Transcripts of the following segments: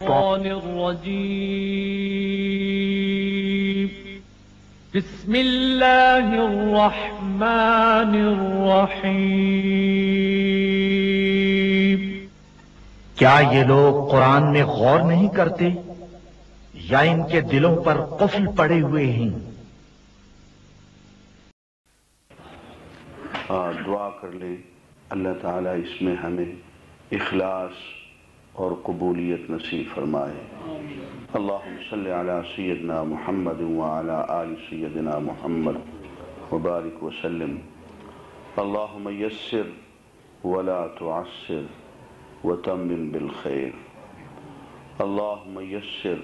الشيطان الرجيم. بسم الله الرحمن الرحيم. کیا یہ لوگ قرآن میں غور نہیں کرتے؟ یا ان کے دلوں پر قفل پڑے ہوئے ہیں؟ آ، دعا کر لیں۔ اللہ تعالیٰ اس میں ہمیں اخلاص اور قبولیت نصیب فرمائے۔ اللہم صلی علی سیدنا محمد وعلی آل سیدنا محمد وبارک وسلم۔ اللہم یسر ولا تعسر وتمم بالخیر۔ اللہم یسر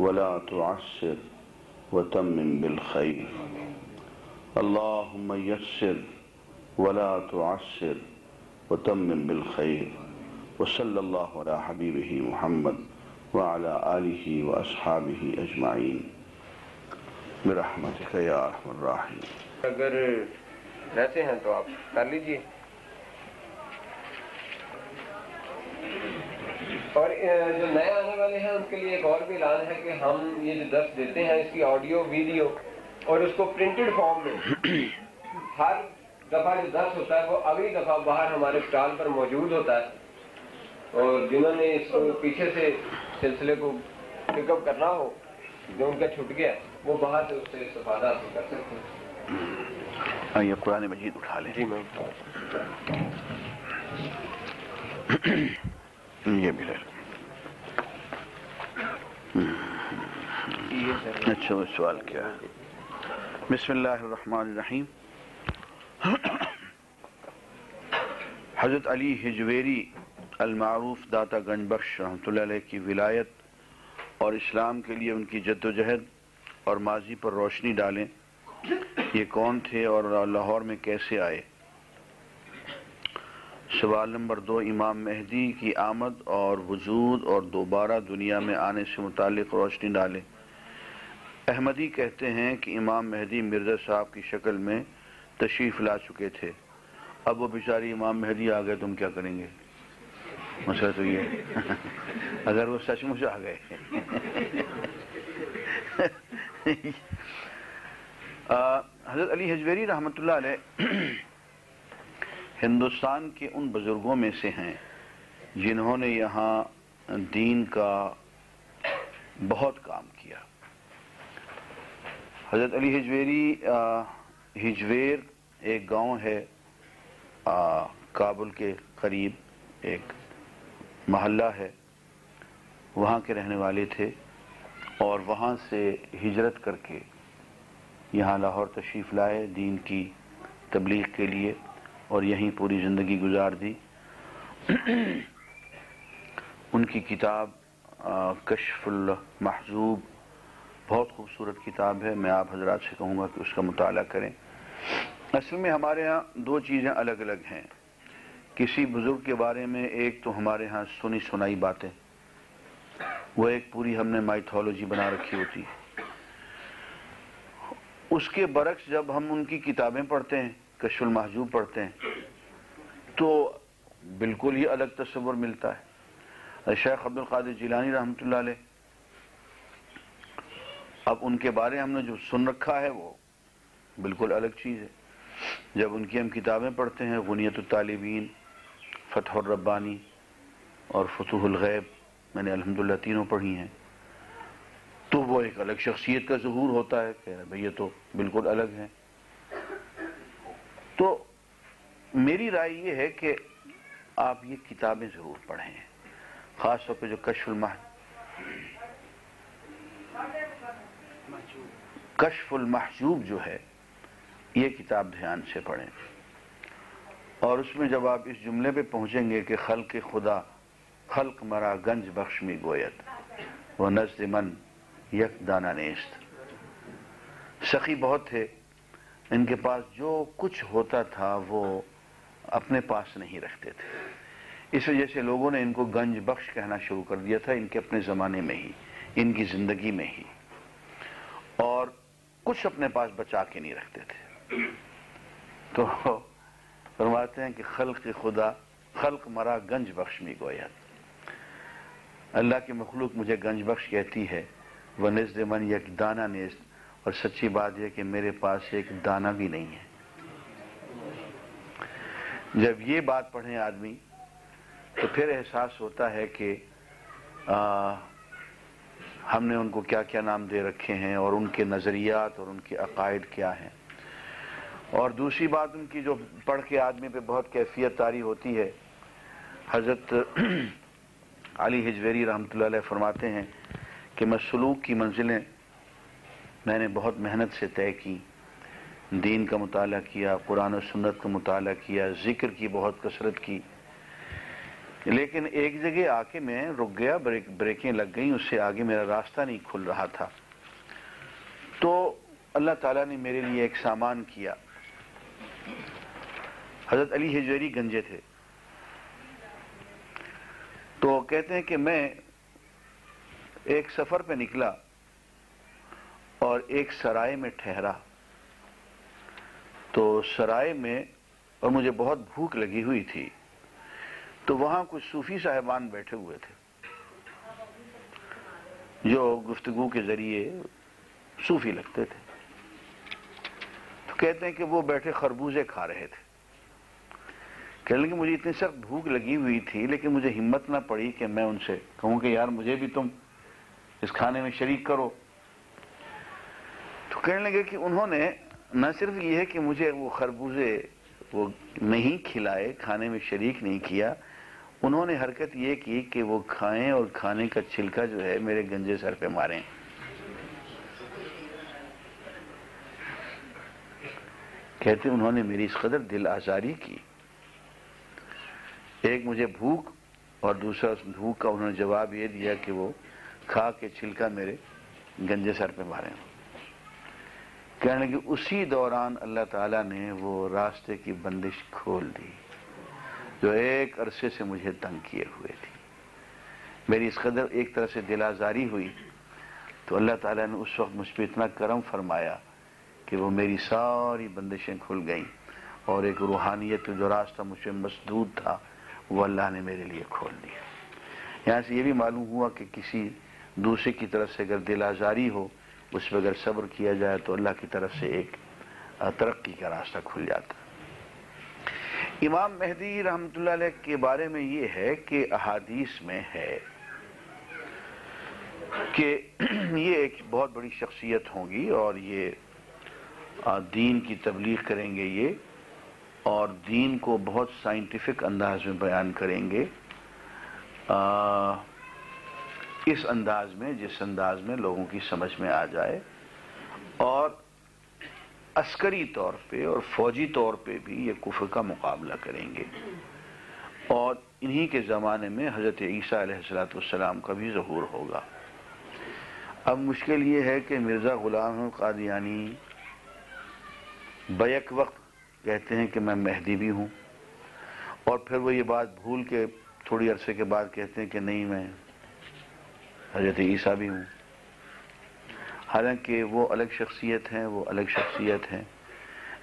ولا تعسر وتمم بالخیر۔ اللهم يسر ولا تعسر وتمم بالخير وصلى الله على حبيبه محمد وعلى آله وأصحابه أجمعين. برحمتك يا أرحم اگر رہتے ہیں تو آپ کر لیجیے۔ اور جو نئے آنے والے ہیں، ان کے لیے ایک اور بھی اعلان ہے کہ ہم یہ جو درس دیتے ہیں، اس کی آڈیو ویڈیو اور اس کو پرنٹڈ فارم میں ہر دفعہ جو درس ہوتا ہے، وہ اگلی دفعہ باہر ہمارے اسٹال پر موجود ہوتا ہے۔ اور جنہوں نے اس پیچھے سے سلسلے کو پک اپ کرنا ہو جو ان کا چھٹ گیا وہ باہر سے اس سے استفادہ حاصل کر سکتے ہیں۔ آئیے قرآن مجید اٹھا لیں۔ جی میم۔ یہ بھی لے اچھا وہ سوال کیا ہے؟ بسم اللہ الرحمن الرحیم۔ حضرت علی ہجویری المعروف داتا گنج بخش رحمۃ اللہ علیہ کی ولایت اور اسلام کے لیے ان کی جد و جہد اور ماضی پر روشنی ڈالیں۔ یہ کون تھے اور لاہور میں کیسے آئے؟ سوال نمبر دو، امام مہدی کی آمد اور وجود اور دوبارہ دنیا میں آنے سے متعلق روشنی ڈالیں۔ احمدی کہتے ہیں کہ امام مہدی مرزا صاحب کی شکل میں تشریف لا چکے تھے۔ اب وہ بیچاری امام مہدی آ گئے تم کیا کریں گے؟ مسئلہ تو یہ اگر وہ سچ مچ آ گئے۔ حضرت علی حجویری رحمۃ اللہ علیہ ہندوستان کے ان بزرگوں میں سے ہیں جنہوں نے یہاں دین کا بہت کام کیا۔ حضرت علی ہجویری ہجویر ایک گاؤں ہے آ، کابل کے قریب ایک محلہ ہے، وہاں کے رہنے والے تھے اور وہاں سے ہجرت کر کے یہاں لاہور تشریف لائے دین کی تبلیغ کے لیے اور یہیں پوری زندگی گزار دی۔ ان کی کتاب کشف المحجوب بہت خوبصورت کتاب ہے۔ میں آپ حضرات سے کہوں گا کہ اس کا مطالعہ کریں۔ اصل میں ہمارے ہاں دو چیزیں الگ الگ ہیں۔ کسی بزرگ کے بارے میں ایک تو ہمارے ہاں سنی سنائی باتیں۔ وہ ایک پوری ہم نے مائتھولوجی بنا رکھی ہوتی ہے۔ اس کے برعکس جب ہم ان کی کتابیں پڑھتے ہیں، کشف المحجوب پڑھتے ہیں، تو بالکل ہی الگ تصور ملتا ہے۔ شیخ عبد القادر جیلانی رحمۃ اللہ علیہ، اب ان کے بارے ہم نے جو سن رکھا ہے، وہ بالکل الگ چیز ہے۔ جب ان کی ہم کتابیں پڑھتے ہیں غنیت الطالبین فتح الربانی اور فتح الغیب میں نے الحمدللہ تینوں پڑھی ہیں۔ تو وہ ایک الگ شخصیت کا ظہور ہوتا ہے کہ بھئی یہ تو بالکل الگ ہیں تو میری رائے یہ ہے کہ آپ یہ کتابیں ضرور پڑھیں، خاص طور پہ جو کشف المح، کشف المحجوب جو ہے، یہ کتاب دھیان سے پڑھیں۔ اور اس میں جب آپ اس جملے پہ پہنچیں گے کہ خلق خدا، خلق مرا گنج بخش می گویت وہ نزد من یک دانہ نیست۔ سخی بہت تھے، ان کے پاس جو کچھ ہوتا تھا وہ اپنے پاس نہیں رکھتے تھے۔ اس وجہ سے لوگوں نے ان کو گنج بخش کہنا شروع کر دیا تھا، ان کے اپنے زمانے میں ہی، ان کی زندگی میں ہی۔ اور کچھ اپنے پاس بچا کے نہیں رکھتے تھے۔ تو فرماتے ہیں کہ خلق خدا، خلق مرا گنج بخش می گویا اللہ کی مخلوق مجھے گنج بخش کہتی ہے، وہ نزد من یک دانہ نزد اور سچی بات یہ کہ میرے پاس ایک دانہ بھی نہیں ہے۔ جب یہ بات پڑھیں آدمی، تو پھر احساس ہوتا ہے کہ ہم نے ان کو کیا کیا نام دے رکھے ہیں، اور ان کے نظریات اور ان کے عقائد کیا ہیں۔ اور دوسری بات ان کی جو پڑھ کے آدمی پہ بہت کیفیت تاری ہوتی ہے، حضرت علی ہجویری رحمۃ اللہ علیہ فرماتے ہیں کہ میں سلوک کی منزلیں میں نے بہت محنت سے طے کی، دین کا مطالعہ کیا، قرآن و سنت کا مطالعہ کیا، ذکر کی بہت کثرت کی۔ لیکن ایک جگہ آ کے میں رک گیا، بریک، بریکیں لگ گئیں، اس سے آگے میرا راستہ نہیں کھل رہا تھا۔ تو اللہ تعالیٰ نے میرے لیے ایک سامان کیا۔ حضرت علی ہجویری گنجے تھے۔ تو کہتے ہیں کہ میں ایک سفر پہ نکلا اور ایک سرائے میں ٹھہرا۔ تو سرائے میں اور مجھے بہت بھوک لگی ہوئی تھی۔ تو وہاں کچھ صوفی صاحبان بیٹھے ہوئے تھے۔ جو گفتگو کے ذریعے صوفی لگتے تھے۔ تو کہتے ہیں کہ وہ بیٹھے خربوزے کھا رہے تھے۔ کہنے کہ مجھے اتنی سخت بھوک لگی ہوئی تھی، لیکن مجھے ہمت نہ پڑی کہ میں ان سے کہوں کہ یار مجھے بھی تم اس کھانے میں شریک کرو۔ تو کہنے لگے کہ انہوں نے نہ صرف یہ ہے کہ مجھے وہ خربوزے وہ نہیں کھلائے، کھانے میں شریک نہیں کیا، انہوں نے حرکت یہ کی کہ وہ کھائیں اور کھانے کا چھلکا جو ہے میرے گنجے سر پہ ماریں۔ کہتے انہوں نے میری اس قدر دل آزاری کی۔ ایک مجھے بھوک اور دوسرا اس بھوک کا انہوں نے جواب یہ دیا کہ وہ کھا کے چھلکا میرے گنجے سر پہ مارے کہنے کہ اسی دوران اللہ تعالیٰ نے وہ راستے کی بندش کھول دی جو ایک عرصے سے مجھے تنگ کیے ہوئے تھی۔ میری اس قدر ایک طرح سے دل آزاری ہوئی تو اللہ تعالیٰ نے اس وقت مجھ پہ اتنا کرم فرمایا کہ وہ میری ساری بندشیں کھل گئیں اور ایک روحانیت جو راستہ مجھ پہ مسدود تھا۔ وہ اللہ نے میرے لیے کھول دیا۔ یہاں سے یہ بھی معلوم ہوا کہ کسی دوسرے کی طرف سے اگر دل آزاری ہو، اس پہ اگر صبر کیا جائے تو اللہ کی طرف سے ایک ترقی کا راستہ کھل جاتا۔ امام مہدی رحمۃ اللہ علیہ کے بارے میں یہ ہے کہ احادیث میں ہے کہ یہ ایک بہت بڑی شخصیت ہوں گی اور یہ دین کی تبلیغ کریں گے یہ۔ اور دین کو بہت سائنٹیفک انداز میں بیان کریں گے۔ اس انداز میں، جس انداز میں لوگوں کی سمجھ میں آ جائے۔ اور عسکری طور پہ اور فوجی طور پہ بھی یہ کفر کا مقابلہ کریں گے۔ اور انہی کے زمانے میں حضرت عیسیٰ علیہ السلام کا بھی ظہور ہوگا۔ اب مشکل یہ ہے کہ مرزا غلام قادیانی بیک وقت کہتے ہیں کہ میں مہدی بھی ہوں۔ اور پھر وہ یہ بات بھول کے تھوڑی عرصے کے بعد کہتے ہیں کہ نہیں، میں حضرت عیسیٰ بھی ہوں۔ حالانکہ وہ الگ شخصیت ہیں، وہ الگ شخصیت ہیں۔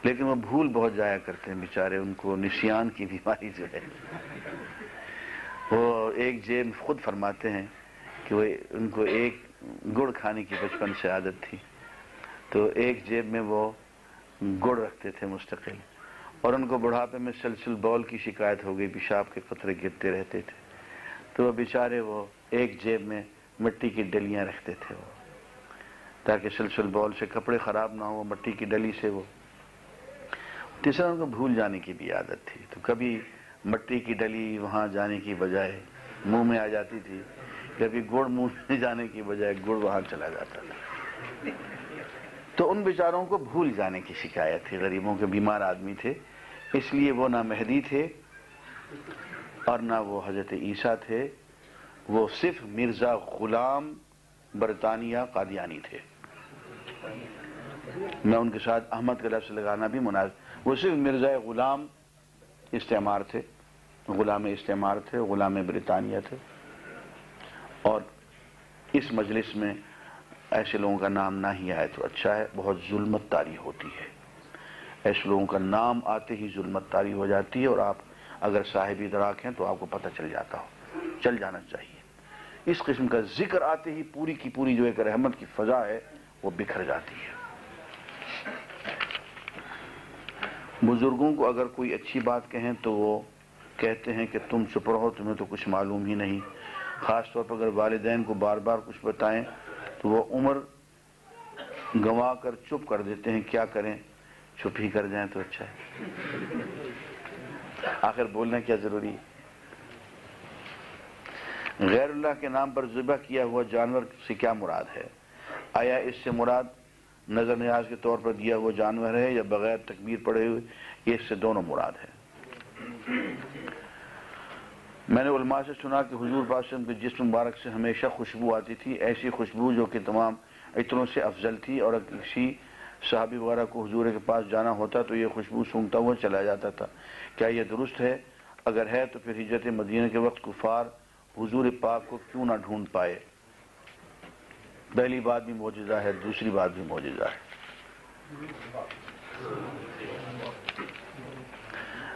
لیکن وہ بھول بہت جایا کرتے ہیں بیچارے، ان کو نشیان کی بیماری جو ہے۔ وہ ایک جیب خود فرماتے ہیں کہ وہ ان کو ایک گڑ کھانے کی بچپن سے عادت تھی۔ تو ایک جیب میں وہ گڑ رکھتے تھے مستقل اور ان کو بڑھاپے میں سلسل بول کی شکایت ہو گئی، پیشاب کے قطرے گرتے رہتے تھے۔ تو وہ بیچارے وہ ایک جیب میں مٹی کی ڈلیاں رکھتے تھے وہ۔ تاکہ سلسل بول سے کپڑے خراب نہ ہو مٹی کی ڈلی سے وہ۔ تیسرا ان کو بھول جانے کی بھی عادت تھی۔ تو کبھی مٹی کی ڈلی وہاں جانے کی بجائے منہ میں آ جاتی تھی، کبھی گڑ منہ میں جانے کی بجائے گڑ وہاں چلا جاتا تھا۔ تو ان بیچاروں کو بھول جانے کی شکایت تھی۔ غریبوں کے بیمار آدمی تھے۔ اس لیے وہ نہ مہدی تھے اور نہ وہ حضرت عیسیٰ تھے۔ وہ صرف مرزا غلام برطانیہ قادیانی تھے۔ میں ان کے ساتھ احمد کا لفظ لگانا بھی مناسب وہ صرف مرزا غلام استعمار تھے۔ غلام استعمار تھے، غلام برطانیہ تھے۔ اور اس مجلس میں ایسے لوگوں کا نام نہ ہی آئے تو اچھا ہے، بہت ظلمت تاری ہوتی ہے۔ ایسے لوگوں کا نام آتے ہی ظلمت تاری ہو جاتی ہے اور آپ اگر صاحب ادراک ہیں تو آپ کو پتہ چل جاتا ہو۔ چل جانا چاہیے۔ اس قسم کا ذکر آتے ہی پوری کی پوری جو ایک رحمت کی فضا ہے، وہ بکھر جاتی ہے۔ بزرگوں کو اگر کوئی اچھی بات کہیں تو وہ کہتے ہیں کہ تم چپ رہو، تمہیں تو کچھ معلوم ہی نہیں۔ خاص طور پر اگر والدین کو بار بار کچھ بتائیں تو وہ عمر گنوا کر چپ کر دیتے ہیں، کیا کریں؟ چپ ہی کر جائیں تو اچھا ہے۔ آخر بولنا کیا ضروری ہے؟ غیر اللہ کے نام پر ذبح کیا ہوا جانور سے کیا مراد ہے؟ آیا اس سے مراد نظر نیاز کے طور پر دیا ہوا جانور ہے یا بغیر تکبیر پڑے ہوئے؟ یہ اس سے دونوں مراد ہے میں نے علماء سے سنا کہ حضور پاسم کے جسم مبارک سے ہمیشہ خوشبو آتی تھی، ایسی خوشبو جو کہ تمام عطروں سے افضل تھی اور کسی صحابی وغیرہ کو حضور کے پاس جانا ہوتا تو یہ خوشبو سونگتا ہوا چلا جاتا تھا۔ کیا یہ درست ہے؟ اگر ہے تو پھر ہجرت مدینہ کے وقت کفار حضور پاک کو کیوں نہ ڈھونڈ پائے؟ پہلی بات بھی موجودہ ہے، دوسری بات بھی موجودہ ہے۔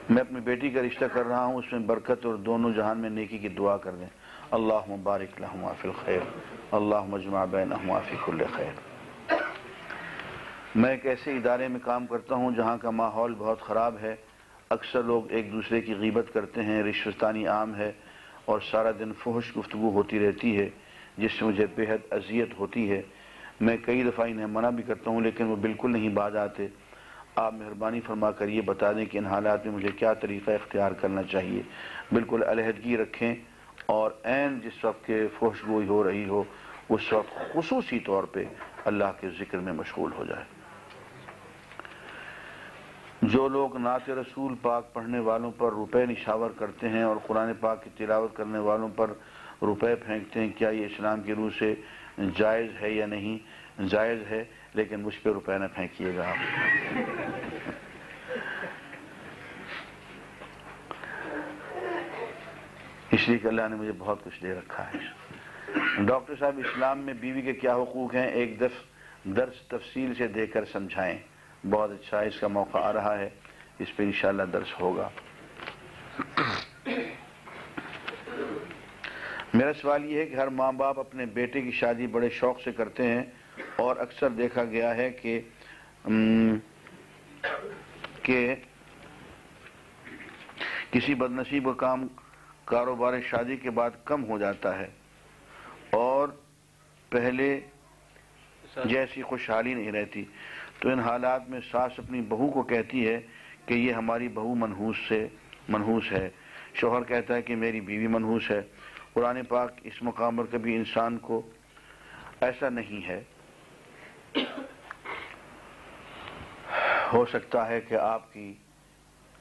میں اپنی بیٹی کا رشتہ کر رہا ہوں، اس میں برکت اور دونوں جہان میں نیکی کی دعا کر دیں۔ اللہ مبارک لہما فی الخیر۔ اللہ مجمع بینہما فی کل خیر۔ میں ایک ایسے ادارے میں کام کرتا ہوں جہاں کا ماحول بہت خراب ہے۔ اکثر لوگ ایک دوسرے کی غیبت کرتے ہیں، رشوتانی عام ہے اور سارا دن فحش گفتگو ہوتی رہتی ہے، جس سے مجھے بہت اذیت ہوتی ہے۔ میں کئی دفعہ انہیں منع بھی کرتا ہوں، لیکن وہ بالکل نہیں باز آتے۔ آپ مہربانی فرما کر یہ بتا دیں کہ ان حالات میں مجھے کیا طریقہ اختیار کرنا چاہیے۔ بالکل علیحدگی رکھیں اور عین جس وقت کے فحش گوئی ہو رہی ہو، اس وقت خصوصی طور پہ اللہ کے ذکر میں مشغول ہو جائے۔ جو لوگ نعت رسول پاک پڑھنے والوں پر روپے نشاور کرتے ہیں اور قرآن پاک کی تلاوت کرنے والوں پر روپے پھینکتے ہیں، کیا یہ اسلام کی روح سے جائز ہے یا نہیں؟ جائز ہے، لیکن مجھ پہ روپے نہ پھینکیے گا۔ آپ اس لیے کہ اللہ نے مجھے بہت کچھ دے رکھا ہے۔ ڈاکٹر صاحب، اسلام میں بیوی کے کیا حقوق ہیں؟ ایک دف درس تفصیل سے دے کر سمجھائیں۔ بہت اچھا اس کا موقع آ رہا ہے۔ اس پہ انشاءاللہ درس ہوگا۔ میرا سوال یہ ہے کہ ہر ماں باپ اپنے بیٹے کی شادی بڑے شوق سے کرتے ہیں۔ اور اکثر دیکھا گیا ہے کہ کہ کسی بدنصیب کا کام، کاروبار شادی کے بعد کم ہو جاتا ہے اور پہلے جیسی خوشحالی نہیں رہتی۔ تو ان حالات میں ساس اپنی بہو کو کہتی ہے کہ یہ ہماری بہو منحوس سے، منحوس ہے۔ شوہر کہتا ہے کہ میری بیوی منحوس ہے۔ قرآن پاک اس مقام پر کبھی انسان کو ایسا نہیں ہے۔ ہو سکتا ہے کہ آپ کی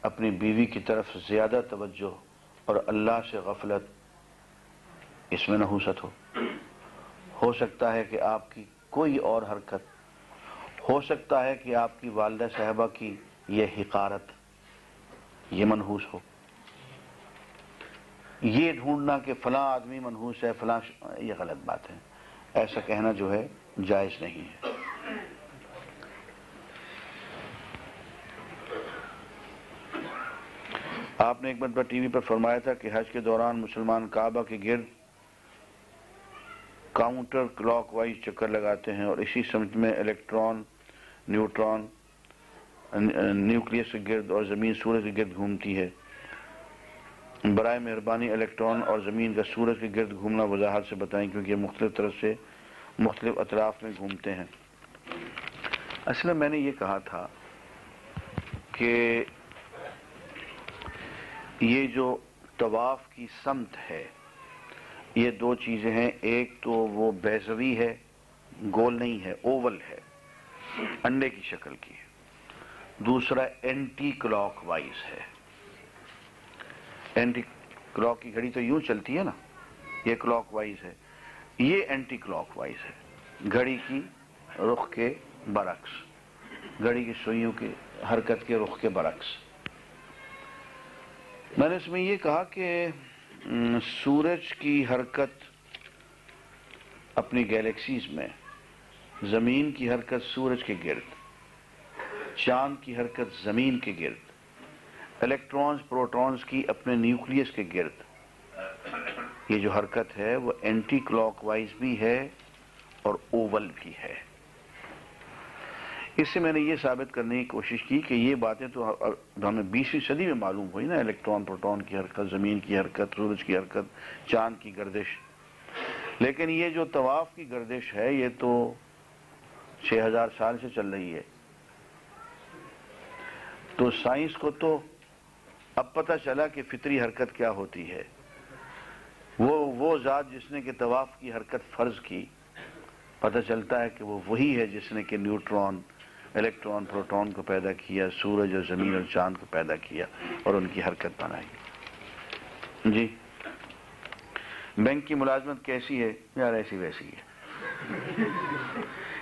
اپنی بیوی کی طرف زیادہ توجہ اور اللہ سے غفلت اس میں نحوست ہو۔ ہو سکتا ہے کہ آپ کی کوئی اور حرکت، ہو سکتا ہے کہ آپ کی والدہ صاحبہ کی یہ حقارت یہ منحوس ہو۔ یہ ڈھونڈنا کہ فلاں آدمی منحوس ہے، فلاں ش... یہ غلط بات ہے۔ ایسا کہنا جو ہے جائز نہیں ہے۔ آپ نے ایک مرتبہ ٹی وی پر فرمایا تھا کہ حج کے دوران مسلمان کعبہ کے گرد کاؤنٹر کلاک وائز چکر لگاتے ہیں اور اسی سمت میں الیکٹران، نیوٹران، نیوکلیس کے گرد اور زمین سورج کے گرد گھومتی ہے۔ برائے مہربانی الیکٹران اور زمین کا سورج کے گرد گھومنا وضاحت سے بتائیں کیونکہ یہ مختلف طرف سے مختلف اطراف میں گھومتے ہیں۔ اصل میں میں نے یہ کہا تھا کہ یہ جو طواف کی سمت ہے، یہ دو چیزیں ہیں۔ ایک تو وہ بیزوی ہے، گول نہیں ہے، اوول ہے، انڈے کی شکل کی ہے۔ دوسرا اینٹی کلاک وائز ہے۔ اینٹی کلاک کی گھڑی تو یوں چلتی ہے نا، یہ کلاک وائز ہے۔ یہ اینٹی کلاک وائز ہے۔ گھڑی کی رخ کے برعکس، گھڑی کی سوئیوں کے حرکت کے رخ کے برعکس۔ میں نے اس میں یہ کہا کہ سورج کی حرکت اپنی گیلیکسیز میں، زمین کی حرکت سورج کے گرد، چاند کی حرکت زمین کے گرد الیکٹرانز پروٹونز کی اپنے نیوکلیس کے گرد، یہ جو حرکت ہے وہ اینٹی کلاک وائز بھی ہے اور اوول بھی ہے۔ اس سے میں نے یہ ثابت کرنے کی کوشش کی کہ یہ باتیں تو ہمیں بیسویں صدی میں معلوم ہوئی نا، الیکٹران، پروٹون کی حرکت، زمین کی حرکت، سورج کی حرکت، چاند کی گردش۔ لیکن یہ جو طواف کی گردش ہے، یہ تو چھ ہزار سال سے چل رہی ہے۔ تو سائنس کو تو اب پتہ چلا کہ فطری حرکت کیا ہوتی ہے۔ وہ وہ ذات جس نے کہ طواف کی حرکت فرض کی، پتہ چلتا ہے کہ وہ وہی ہے جس نے کہ نیوٹرون الیکٹران پروٹون کو پیدا کیا، سورج اور زمین اور چاند کو پیدا کیا اور ان کی حرکت بنائی۔ جی؟ بینک کی ملازمت کیسی ہے؟ یار ایسی ویسی ہے۔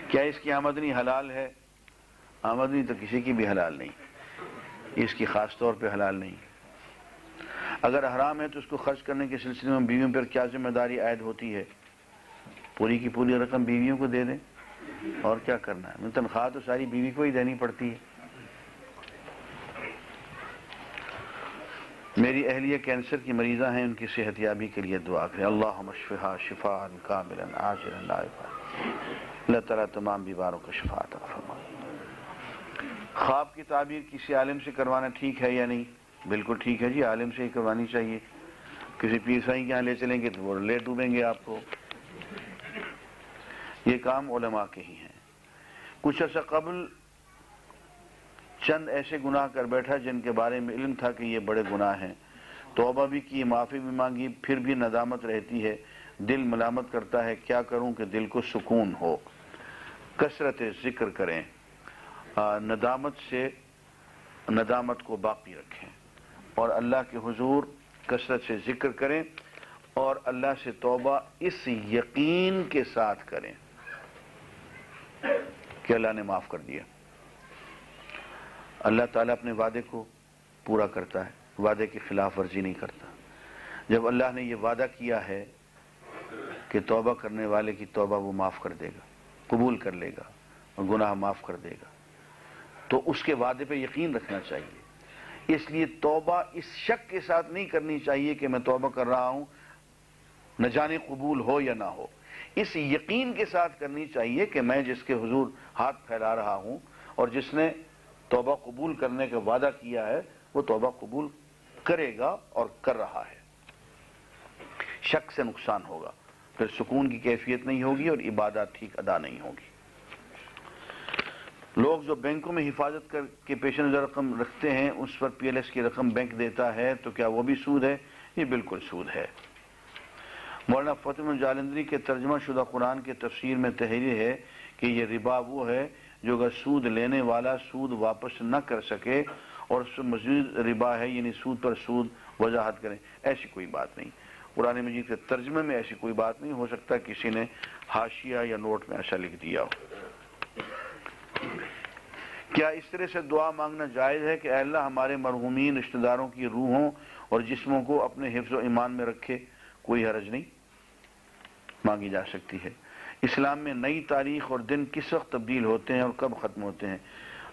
کیا اس کی آمدنی حلال ہے؟ آمدنی تو کسی کی بھی حلال نہیں۔ اس کی خاص طور پہ حلال نہیں۔ اگر حرام ہے تو اس کو خرچ کرنے کے سلسلے میں بیویوں پر کیا ذمہ داری عائد ہوتی ہے؟ پوری کی پوری رقم بیویوں کو دے دیں۔ اور کیا کرنا ہے؟ تنخواہ تو ساری بیوی کو ہی دینی پڑتی ہے۔ میری اہلیہ کینسر کی مریضہ ہیں، ان کی صحت یابی کے لیے دعا کریں۔ اللہ مشفہ شفا کاملا، عاجلا، لائفا۔ اللہ تعالیٰ تمام بیماروں کو شفا عطا فرما خواب کی تعبیر کسی عالم سے کروانا ٹھیک ہے یا نہیں؟ بالکل ٹھیک ہے جی عالم سے ہی کروانی چاہیے۔ کسی پیر سائی کے یہاں لے چلیں گے تو وہ لے ڈوبیں گے آپ کو۔ یہ کام علماء کے ہی ہیں۔ کچھ عرصہ قبل چند ایسے گناہ کر بیٹھا جن کے بارے میں علم تھا کہ یہ بڑے گناہ ہیں۔ توبہ بھی کی، معافی بھی مانگی، پھر بھی ندامت رہتی ہے، دل ملامت کرتا ہے۔ کیا کروں کہ دل کو سکون ہو؟ کثرت ذکر کریں۔ ندامت سے ندامت کو باقی رکھیں۔ اور اللہ کے حضور کثرت سے ذکر کریں اور اللہ سے توبہ اس یقین کے ساتھ کریں۔ کہ اللہ نے معاف کر دیا۔ اللہ تعالیٰ اپنے وعدے کو پورا کرتا ہے، وعدے کی خلاف ورزی نہیں کرتا۔ جب اللہ نے یہ وعدہ کیا ہے کہ توبہ کرنے والے کی توبہ وہ معاف کر دے گا، قبول کر لے گا اور گناہ معاف کر دے گا۔ تو اس کے وعدے پہ یقین رکھنا چاہیے۔ اس لیے توبہ اس شک کے ساتھ نہیں کرنی چاہیے کہ میں توبہ کر رہا ہوں، نہ جانے قبول ہو یا نہ ہو۔ اس یقین کے ساتھ کرنی چاہیے کہ میں جس کے حضور ہاتھ پھیلا رہا ہوں اور جس نے توبہ قبول کرنے کا وعدہ کیا ہے، وہ توبہ قبول کرے گا اور کر رہا ہے۔ شک سے نقصان ہوگا۔ پھر سکون کی کیفیت نہیں ہوگی اور عبادت ٹھیک ادا نہیں ہوگی۔ لوگ جو بینکوں میں حفاظت کر کے پیش نظر رقم رکھتے ہیں، اس پر پی ایل ایس کی رقم بینک دیتا ہے تو کیا وہ بھی سود ہے؟ یہ بالکل سود ہے۔ مولانا فتح الجالندری کے ترجمہ شدہ قرآن کے تفسیر میں تحریر ہے کہ یہ ربا وہ ہے جو اگر سود لینے والا سود واپس نہ کر سکے اور اس مزید ربا ہے یعنی سود پر سود وضاحت کریں ایسی کوئی بات نہیں۔ قرآن مجید کے ترجمے میں ایسی کوئی بات نہیں، ہو سکتا کسی نے ہاشیا یا نوٹ میں ایسا لکھ دیا ہو۔ کیا اس طرح سے دعا مانگنا جائز ہے کہ اے اللہ ہمارے مرحومین رشتہ داروں کی روحوں اور جسموں کو اپنے حفظ و ایمان میں رکھے؟ کوئی حرج نہیں۔ مانگی جا سکتی ہے۔ اسلام میں نئی تاریخ اور دن کس وقت تبدیل ہوتے ہیں اور کب ختم ہوتے ہیں؟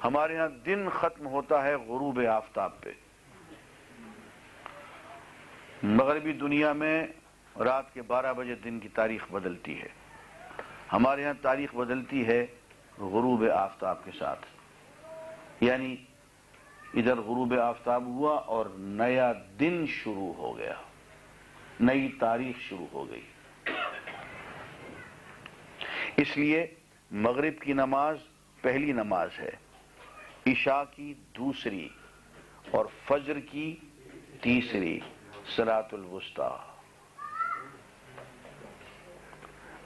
ہمارے ہاں دن ختم ہوتا ہے غروب آفتاب پہ۔ مغربی دنیا میں رات کے بارہ بجے دن کی تاریخ بدلتی ہے۔ ہمارے ہاں تاریخ بدلتی ہے غروب آفتاب کے ساتھ۔ یعنی ادھر غروب آفتاب ہوا اور نیا دن شروع ہو گیا۔ نئی تاریخ شروع ہو گئی۔ اس لیے مغرب کی نماز پہلی نماز ہے، عشاء کی دوسری اور فجر کی تیسری سلاۃ الوسطی۔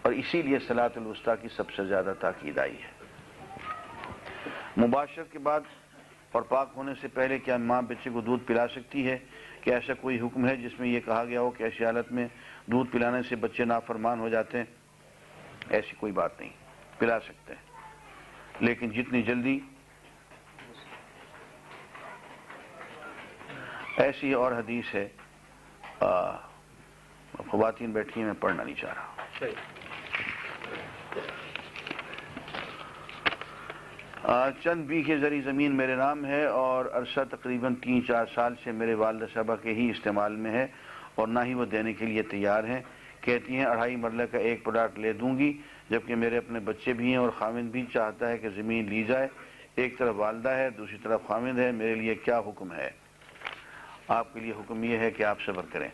اور اسی لیے سلاۃ الوسطی کی سب سے زیادہ تاکید آئی ہے۔ مباشرت کے بعد اور پاک ہونے سے پہلے کیا ماں بچے کو دودھ پلا سکتی ہے؟ کہ ایسا کوئی حکم ہے جس میں یہ کہا گیا ہو کہ ایسی حالت میں دودھ پلانے سے بچے نافرمان ہو جاتے ہیں؟ ایسی کوئی بات نہیں پلا سکتے ہیں۔ لیکن جتنی جلدی ایسی اور حدیث ہے خواتین بیٹھی میں پڑھنا نہیں چاہ رہا۔ چند بی کے ذریعے زمین میرے نام ہے اور عرصہ تقریباً تین چار سال سے میرے والدہ صاحبہ کے ہی استعمال میں ہے اور نہ ہی وہ دینے کے لیے تیار ہیں۔ کہتی ہیں، اڑھائی مرلہ کا ایک پلاٹ لے دوں گی، جبکہ میرے اپنے بچے بھی ہیں اور خامد بھی چاہتا ہے کہ زمین لی جائے۔ ایک طرف والدہ ہے، دوسری طرف خامد ہے۔ میرے لیے کیا حکم ہے؟ آپ کے لیے حکم یہ ہے کہ آپ صبر کریں۔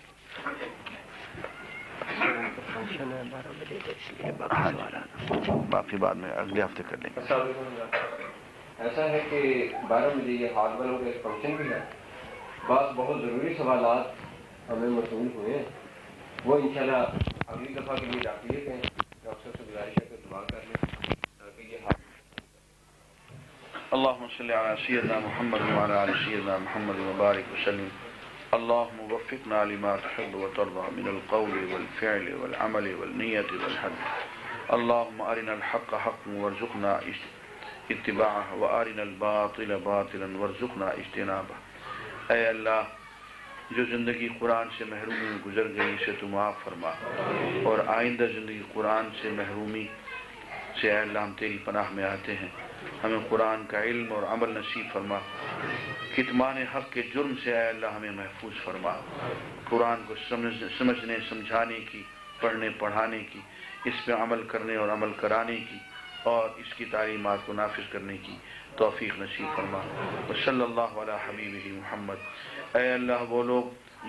باقی بعد میں اگلے ہفتے کر لیں ایسا ہے کہ بارہ بجے یہ ہارڈ کا ایک فنکشن بھی ہے۔ بعض بہت ضروری سوالات ہمیں مصنوع ہوئے ہیں۔ وہ انشاءاللہ اگلی دفعہ کے لیے ڈاک لیے گئے ڈاکٹر سے گزارش ہے کہ دعا کر لیں تاکہ یہ ہارڈ اللهم صل على سيدنا محمد وعلى آل سيدنا محمد وبارك وسلم اللهم وفقنا لما تحب وترضى من القول والفعل والعمل والنية والحد. اللهم أرنا الحق حقا وارزقنا اتباعه وأرنا الباطل باطلا وارزقنا اجتنابه. اے اللہ جو زندگی قرآن سے محرومی میں گزر گئی، اسے تو معاف فرما۔ اور آئندہ زندگی قرآن سے محرومی سے، اے اللہ ہم تیری پناہ میں آتے ہیں۔ ہمیں قرآن کا علم اور عمل نصیب فرما۔ کتمان حق کے جرم سے، اے اللہ ہمیں محفوظ فرما۔ قرآن کو سمجھ- سمجھنے، سمجھانے کی، پڑھنے، پڑھانے کی، اس پہ عمل کرنے اور عمل کرانے کی۔ اور اس کی تعلیمات کو نافذ کرنے کی توفیق نصیب فرما۔ صلی اللہ علیہ حبیب محمد۔ اے اللہ، وہ لوگ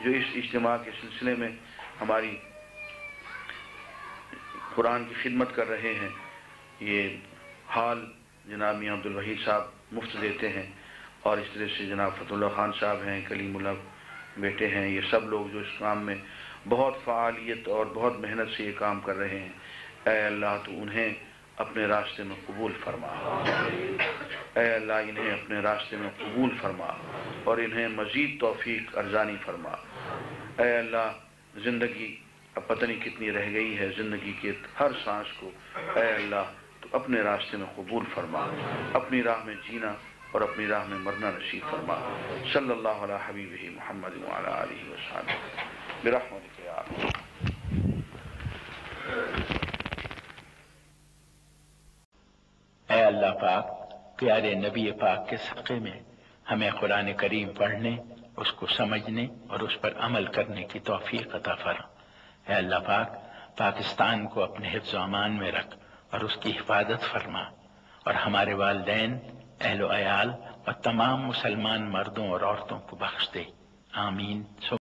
جو اس اجتماع کے سلسلے میں ہماری قرآن کی خدمت کر رہے ہیں، یہ حال جناب میاں عبد الوحید صاحب مفت دیتے ہیں اور اس طرح سے جناب فتح اللہ خان صاحب ہیں، کلیم اللہ بیٹے ہیں، یہ سب لوگ جو اس کام میں بہت فعالیت اور بہت محنت سے یہ کام کر رہے ہیں۔ اے اللہ، تو انہیں اپنے راستے میں قبول فرما۔ اے اللہ، انہیں اپنے راستے میں قبول فرما اور انہیں مزید توفیق ارزانی فرما۔ اے اللہ، زندگی اب پتہ نہیں کتنی رہ گئی ہے، زندگی کے ہر سانس کو اے اللہ تو اپنے راستے میں قبول فرما، اپنی راہ میں جینا اور اپنی راہ میں مرنا نصیب فرما۔ صلی اللہ علیہ حبیب محمد وعلی آلہ وسلم۔ برحمتک یا اے اللہ پاک، پیارے نبی پاک کے صدقے میں ہمیں قرآن کریم پڑھنے، اس کو سمجھنے اور اس پر عمل کرنے کی توفیق عطا فرما۔ اے اللہ پاک، پاکستان کو اپنے حفظ و امان میں رکھ اور اس کی حفاظت فرما۔ اور ہمارے والدین، اہل و عیال اور تمام مسلمان مردوں اور عورتوں کو بخش دے۔ آمین۔